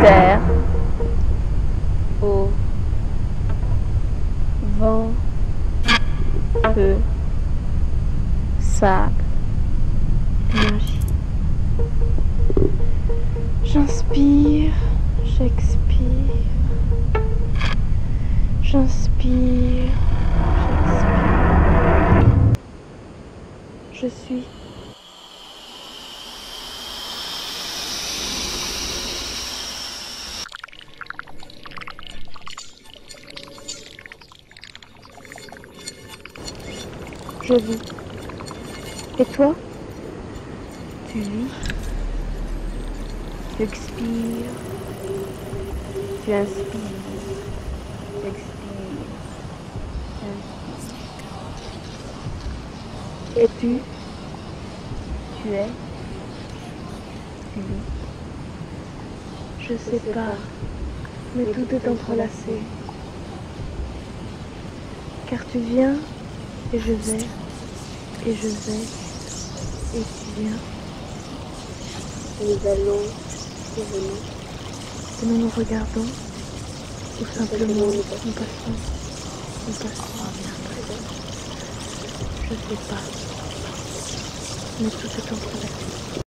Terre, eau, vent, feu, sable, énergie. J'inspire, j'expire. J'inspire, j'expire. Je suis. Je vis. Et toi? Tu vis. Tu expires. Tu inspires. Tu expires. Tu inspires. Et tu? Tu es Tu vis. Je sais pas, mais tout est entrelacé. Car tu viens et je vais, et je vais, et tu viens. Nous allons et venons. Et nous nous regardons, ou simplement nous passons, nous passons à bien présent. Je sais pas, mais tout est entrelacé.